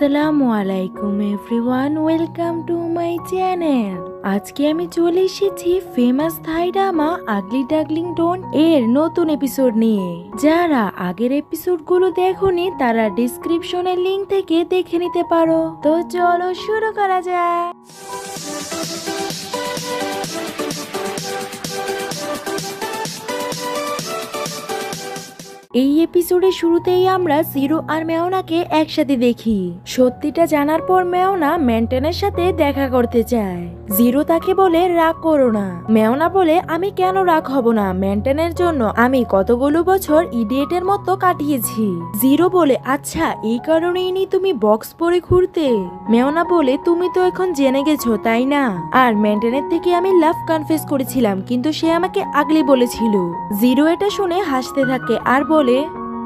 আসসালামু আলাইকুম everyone, welcome to my channel. আজকে আমি চলে এসেছি famous Thai drama ugly duckling don't এর নতুন এপিসোড নিয়ে। যারা আগের এপিসোডগুলো দেখোনি, তারা ডিসক্রিপশনের লিংক থেকে দেখে নিতে পারো। তো চলো শুরু করা যাক। এই এপিসোডের শুরুতেই আমরা জিরো আর মেওনাকে একসাথে দেখি। সত্যিটা জানার পর মেওনা মেন্টেনের সাথে দেখা করতে চায়। জিরো তাকে বলে, রাগ করো না। মেওনা বলে, আমি কেন রাগ হব না? মেন্টেনের জন্য আমি কতগুলো বছর ইডিয়েটের মতো কাটিয়েছি। জিরো বলে আচ্ছা এই কারণেই নি তুমি বক্স পরে ঘুরতে? মেওনা বলে, তুমি তো এখন জেনে গেছো, তাই না? আর মেন্টেনের থেকে আমি লাভ কনফেস করেছিলাম, কিন্তু সে আমাকে আগলে বলেছিল। জিরো এটা শুনে হাসতে থাকে, আর বলে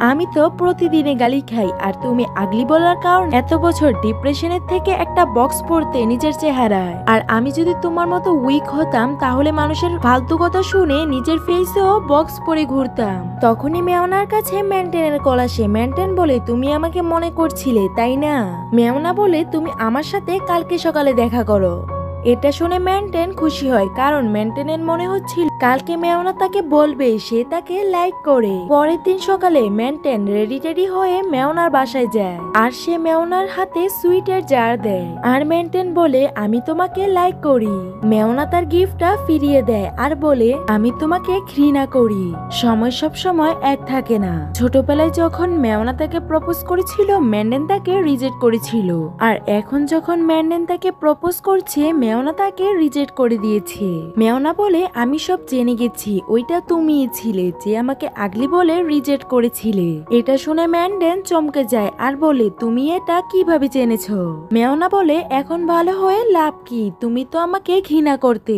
আমি তো প্রতিদিনে গালি খাই, আর তুমি আগলি বলার কারণ এত বছর ডিপ্রেশনের থেকে একটা বক্স পড়তে নিজের চেহারায়। আর আমি যদি তোমার মতো উইক হতাম, তাহলে মানুষের ফালতু কথা শুনে নিজের ফেসেও বক্স পরে ঘুরতাম। তখনই মেওনার কাছে মেন্টেনের কল আসে। মেন্টেন বলে, তুমি আমাকে মনে করছিলে, তাই না? মেওনা বলে, তুমি আমার সাথে কালকে সকালে দেখা করো। এটা শুনে মেন্টেন খুশি হয়, কারণ মেন্টেনের মনে হচ্ছিল কালকে মেওনা তাকে বলবে, সে তাকে লাইক করে। পরের দিন সকালে মেন্টেন রেডি টেডি হয়ে মেওনার বাসায় যায়। আর সে মেওনার হাতে সুইটের জার দেয়। আর মেন্টেন বলে, আমি তোমাকে লাইক করি। মেওনা তার গিফটটা ফিরিয়ে দেয় আর বলে, আমি তোমাকে ঘৃণা করি। সময় সব সময় এক থাকে না। ছোটবেলায় যখন মেওনা তাকে প্রপোজ করেছিল মেন্ডেন তাকে রিজেক্ট করেছিল। আর এখন যখন মেন্ডেন তাকে প্রপোজ করছে মেওনা তাকে রিজেক্ট করে দিয়েছে। মেওনা বলে, আমি সব জেনে গেছি, ওইটা তুমিই ছিলে যে আমাকে আগলি বলে রিজেক্ট করেছিলে। এটা শুনে ম্যান্ডেন চমকে যায় আর বলে, তুমি এটা কীভাবে জেনেছ? মেওনা বলে, এখন ভালো হয়ে লাভ কি? তুমি তো আমাকে ঘৃণা করতে।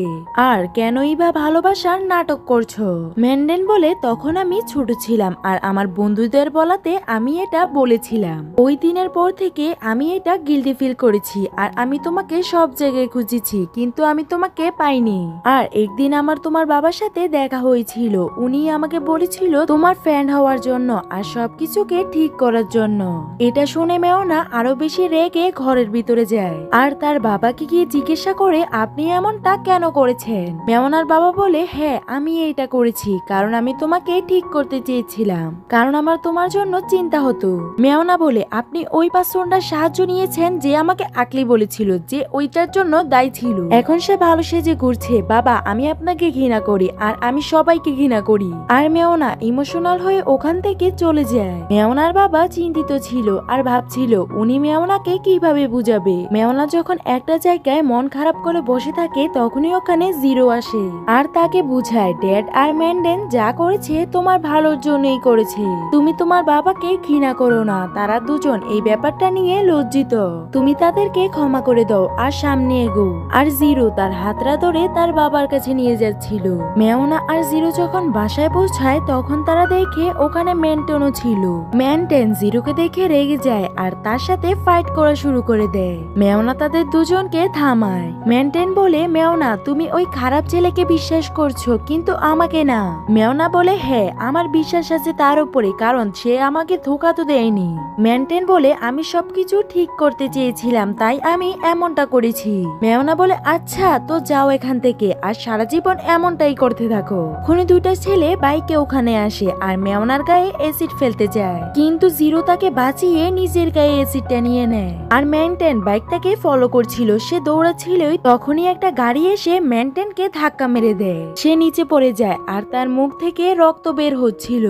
আর কেনই বা ভালোবাসার নাটক করছ? ম্যান্ডেন বলে, তখন আমি ছোট ছিলাম আর আমার বন্ধুদের বলাতে আমি এটা বলেছিলাম। ওই দিনের পর থেকে আমি এটা গিল্টি ফিল করেছি আর আমি তোমাকে সব জায়গায় খুঁজেছি, কিন্তু আমি তোমাকে পাইনি। আর একদিন আমার তোমার বাবার সাথে দেখা হয়েছিল। উনি আমাকে বলেছিল তোমার ফ্যান হওয়ার জন্য আর সবকিছুকে ঠিক করার জন্য। এটা শুনে মেওনা আরও বেশি রেগে ঘরের ভিতরে যায়। আর তার বাবাকে গিয়ে জিজ্ঞাসা করে, আপনি এমনটা কেন করেছেন? মেওনার বাবা বলে হ্যাঁ আমি এটা করেছি, কারণ আমি তোমাকে ঠিক করতে চেয়েছিলাম, কারণ আমার তোমার জন্য চিন্তা হতো। মেওনা বলে, আপনি ওই পার্সনটার সাহায্য নিয়েছেন যে আমাকে আকলি বলেছিল যে ওইটার জন্য দায়ী ছিল। এখন সে ভালো সেজে ঘুরছে। বাবা, আমি আপনাকে ঘৃণা করি আর আমি সবাইকে ঘৃণা করি। আর মেওনা ইমোশনাল হয়ে ওখান থেকে চলে যায়। মেওনার বাবা চিন্তিত ছিল আর ভাবছিল, উনি মেওনাকে কীভাবে বুঝাবে? মেওনা যখন একটা জায়গায় মন খারাপ করে বসে থাকে, তখনই ওখানে জিরো আসে। আর তাকে বুঝায়, ড্যাড আর ম্যান্ডেন যা করেছে তোমার ভালোর জন্যই করেছে। তুমি তোমার বাবাকে ঘৃণা করো না, তারা দুজন এই ব্যাপারটা নিয়ে লজ্জিত। তুমি তাদেরকে ক্ষমা করে দাও আর সামনে এগো। আর জিরো তার হাতরা ধরে তার বাবার কাছে নিয়ে যাচ্ছিল। মেওনা আর জিরো যখন বাসায় পৌঁছায়, তখন তারা দেখে ওখানে মেন্টেনও ছিল। মেন্টেন জিরোকে দেখে রেগে যায় আর তার সাথে ফাইট করা শুরু করে দেয়। মেওনা তাদের দুজনকে থামায়। মেন্টেন বলে, মেওনা, তুমি ওই খারাপ ছেলেকে বিশ্বাস করছ, কিন্তু আমাকে না। মেওনা বলে হ্যাঁ আমার বিশ্বাস আছে তার উপরে, কারণ সে আমাকে ধোকা তো দেয়নি। মেন্টেন বলে, আমি সবকিছু ঠিক করতে চেয়েছিলাম, তাই আমি এমনটা করেছি। মেওনা বলে আচ্ছা তো যাও এখান থেকে, আর সারা জীবন এমনটাই করতে থাকো। খুনি দুইটা ছেলে বাইকে ওখানে আসে আর মেওনার গায়ে এসিড ফেলতে যায়। কিন্তু জিরো তাকে বাঁচিয়ে নিজের গায়ে এসিডটা নিয়ে নেয়। আর মেন্টেন বাইকটাকে ফলো করছিল। সে দৌড়াচ্ছিলই তখনই একটা গাড়ি এসে মেন্টেনকে ধাক্কা মেরে দেয়। সে নিচে পড়ে যায় আর তার মুখ থেকে রক্ত বের হচ্ছিল।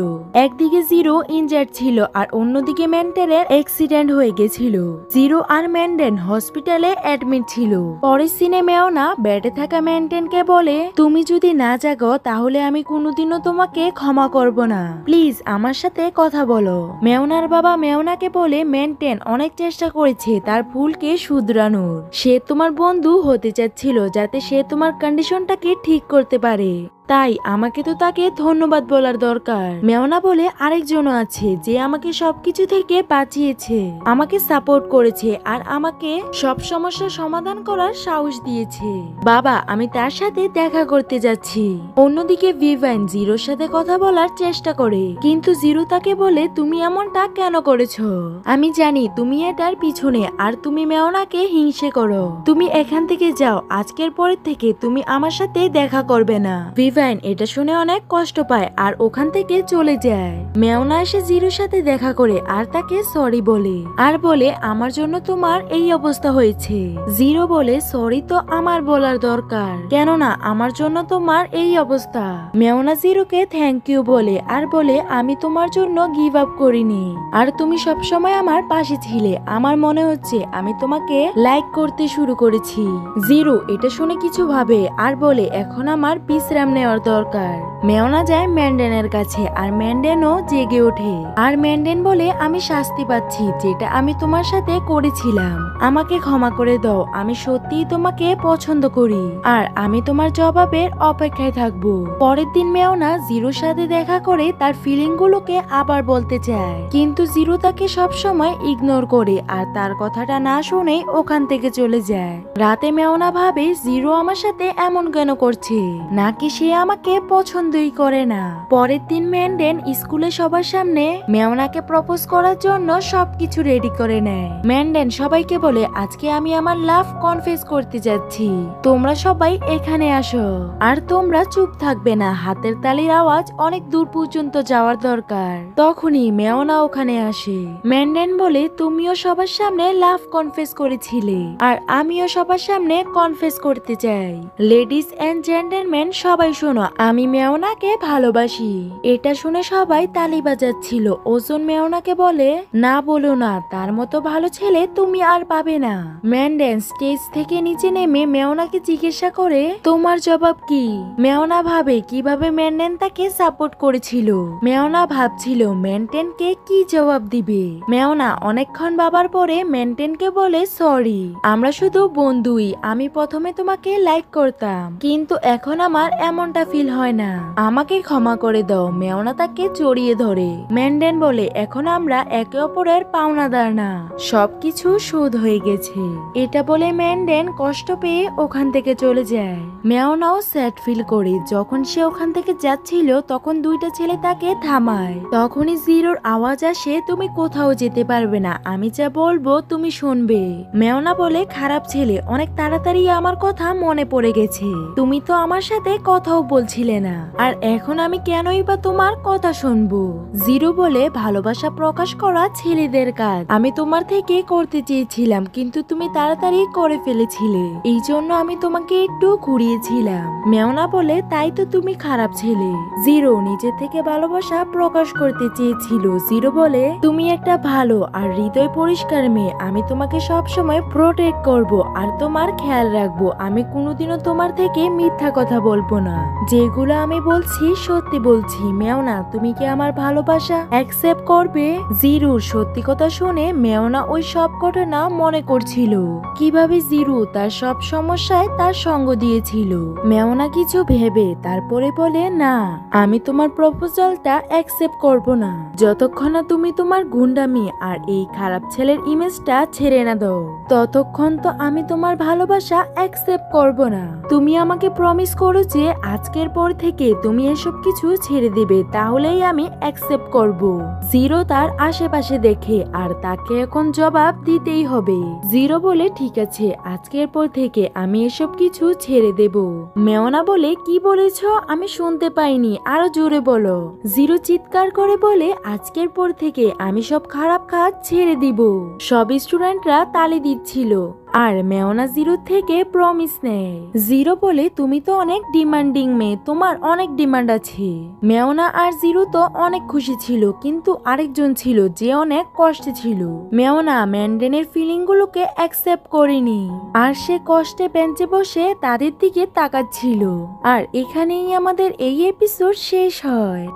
একদিকে জিরো ইনজার্ড ছিল আর অন্যদিকে মেন্টেনের অ্যাক্সিডেন্ট হয়ে গেছিল। জিরো আর ম্যান্ডেন হসপিটালে অ্যাডমিট ছিল। পরের সিনে মেওনা ব্যাটে থাকা মেন্টেনকে বলে, তুমি যদি না জাগো, তাহলে আমি কোনোদিনও তোমাকে ক্ষমা করব না। প্লিজ, আমার সাথে কথা বলো। মেওনার বাবা মেওনাকে বলে মেনটেন অনেক চেষ্টা করেছে, তার ভুলকে শুধরানোর। সে তোমার বন্ধু হতে চাচ্ছিল, যাতে সে তোমার কন্ডিশনটাকে ঠিক করতে পারে। তাই আমাকে তো তাকে ধন্যবাদ বলার দরকার। মেওনা বলে আরেকজনও আছে যে আমাকে সবকিছু থেকে বাঁচিয়েছে। আমাকে সাপোর্ট করেছে আর আমাকে সব সমস্যার সমাধান করার সাহস দিয়েছে। বাবা, আমি তার সাথে দেখা করতে যাচ্ছি। অন্যদিকে ভিভাইন জিরোর সাথে কথা বলার চেষ্টা করে। কিন্তু জিরো তাকে বলে, তুমি এমনটা কেন করেছ? আমি জানি, তুমি এটার পিছনে আর তুমি মেওনাকে হিংসে করো। তুমি এখান থেকে যাও, আজকের পরের থেকে তুমি আমার সাথে দেখা করবে না। ভিভাইন এটা শুনে অনেক কষ্ট পায় আর ওখান থেকে চলে যায়। মেওনা এসে জিরোর সাথে দেখা করে আর তাকে সরি বলে। আর বলে, আমার জন্য তোমার এই অবস্থা হয়েছে। জিরো বলে সরি তো আমার বলার দরকার। কেননা, আমার জন্য তোমার এই অবস্থা। মেওনা জিরোকে থ্যাংক ইউ বলে আর বলে, আমি তোমার জন্য গিভ আপ করিনি। আর তুমি সব সময় আমার পাশে ছিলে। আমার মনে হচ্ছে আমি তোমাকে লাইক করতে শুরু করেছি। জিরো এটা শুনে কিছু ভাবে আর বলে, এখন আমার বিশ্রাম নেওয়ার দরকার। মেওনা যায় ম্যান্ডেনের কাছে আর ম্যান্ডেনও জেগে ওঠে। আর ম্যান্ডেন বলে, আমি শাস্তি পাচ্ছি, যেটা আমি তোমার সাথে করেছিলাম। আমাকে ক্ষমা করে দাও, আমি সত্যিই তোমাকে পছন্দ করি। আর আমি তোমার জবাবের অপেক্ষায় থাকব। পরের দিন মেওনা জিরোর সাথে দেখা করে তার ফিলিং গুলোকে আবার বলতে চায়। কিন্তু জিরো তাকে সব সময় ইগনোর করে আর তার কথাটা না শুনে ওখান থেকে চলে যায়। রাতে মেওনা ভাবে, জিরো আমার সাথে এমন কেন করছে? নাকি সে আমাকে পছন্দই করে না। পরের দিন ম্যান্ডেন স্কুলে সবার সামনে মেওনাকে প্রপোজ করার জন্য সবকিছু রেডি করে নেয়। ম্যান্ডেন সবাইকে বলে, আজকে আমি আমার লাভ কনফেস করতে যাচ্ছি। তোমরা সবাই এখানে আসো। আর তোমরা চুপ থাকবে না, হাতের তালির আওয়াজ অনেক দূর পর্যন্ত যাওয়ার দরকার। তখনই মেওনা ওখানে আসে। ম্যান্ডেন বলে, তুমিও সবার সামনে লাভ কনফেস করেছিলে, আর আমিও সবার সামনে কনফেস করতে চাই। লেডিস এন্ড জেন্টেলম্যান সবাই শোনো, আমি মেওনাকে ভালোবাসি। এটা শুনে সবাই তালি বাজাচ্ছিল। ওজন মেওনাকে বলে, না বলো না, তার মতো ভালো ছেলে তুমি আর পাবে না। ম্যান্ডেন স্টেজ থেকে নিচে নেমে মেওনাকে জিজ্ঞাসা করে, তোমার জবাব কি? মেওনা ভাবে কীভাবে ম্যান্ডেন তাকে সাপোর্ট করেছিল। মেওনা ভাবছিল ম্যান্টেনকে কি জবাব দিবে? মেওনা অনেকক্ষণ বাবার পরে ম্যান্টেনকে বলে, সরি, আমরা শুধু বন্ধুই। আমি প্রথমে তোমাকে লাইক করতাম। কিন্তু এখন আমার এমনটা ফিল হয় না। আমাকে ক্ষমা করে দাও মেওনা তাকে জড়িয়ে ধরে। ম্যান্ডেন বলে, এখন আমরা একে অপরের পাওনাদার না। সবকিছু শোধ হয়ে গেছে। এটা বলে ম্যান্ডেন কষ্ট পেয়ে ওখান থেকে চলে যায়। মেওনাও স্যাড ফিল করে। যখন সে ওখান থেকে যাচ্ছিল, তখন দুইটা ছেলে তাকে থামায়। তখনই জিরোর আওয়াজ আসে, তুমি কোথাও যেতে পারবে না। আমি যা বলব, তুমি শুনবে। মেওনা বলে, খারাপ ছেলে, অনেক তাড়াতাড়ি আমার কথা মনে পড়ে গেছে। তুমি তো আমার সাথে কথাও বলছিলে না। আর এখন আমি কেনই বা তোমার কথা শুনব? জিরো বলে ভালোবাসা প্রকাশ করা ছেলেদের কাজ। আমি তোমার থেকে করতে চেয়েছিলাম, কিন্তু তুমি তাড়াতাড়ি করে ফেলেছিলে। এই জন্য আমি তোমাকে একটু ঘুরিয়েছিলাম। মেওনা বলে, তাই তো তুমি খারাপ ছেলে। জিরো নিজে থেকে ভালোবাসা প্রকাশ করতে চেয়েছিল। জিরো বলে, তুমি একটা ভালো আর হৃদয় পরিষ্কার মেয়ে। আমি তোমাকে সব সময় প্রোটেক্ট করব আর তোমার খেয়াল রাখব। আমি কোনোদিনও তোমার থেকে মিথ্যা কথা বলব না। যেগুলো আমি বলছি, সত্যি বলছি। মেওনা তুমি কি আমার ভালোবাসা? অ্যাকসেপ্ট করবে? জিরুর সত্যি কথা শুনে মেওনা ওই সব ঘটনা মনে করছিল। কীভাবে জিরু তার সব সমস্যায় তার সঙ্গ দিয়েছিল? মেওনা কিছু ভেবে তারপরে বলে, না, আমি তোমার প্রপোজালটা অ্যাকসেপ্ট করব না। যতক্ষণ না তুমি তোমার গুন্ডামি আর এই খারাপ ছেলের ইমেজটা ছেড়ে না দাও, ততক্ষণ তো আমি তোমার ভালোবাসা অ্যাকসেপ্ট করব না। তুমি আমাকে প্রমিস করো যে আজকের পর থেকে তুমি এসব কিছু ছেড়ে দেবে, তাহলেই আমি অ্যাকসেপ্ট করব। জিরো তার আশেপাশে দেখে, আর তাকে এখন জবাব দিতেই হবে। জিরো বলে, ঠিক আছে, আজকের পর থেকে আমি এসব কিছু ছেড়ে দেব। মেওনা বলে, কি বলেছ? আমি শুনতে পাইনি, আরও জোরে বলো। জিরো চিৎকার করে বলে, আজকের পর থেকে আমি সব খারাপ কাজ ছেড়ে দিব। সব স্টুডেন্টরা তালি দিচ্ছিল। আর মেওনা জিরো থেকে প্রমিস নেয়। জিরো বলে, তুমি তো অনেক ডিমান্ডিং মেয়ে, তোমার অনেক ডিমান্ড আছে। মেওনা আর জিরো তো অনেক খুশি ছিল, কিন্তু আরেকজন ছিল যে অনেক কষ্টে ছিল। মেওনা ম্যান্ডেনের ফিলিং গুলোকে অ্যাকসেপ্ট করেনি, আর সে কষ্টে বেঞ্চে বসে তাদের দিকে তাকাচ্ছিল। আর এখানেই আমাদের এই এপিসোড শেষ হয়।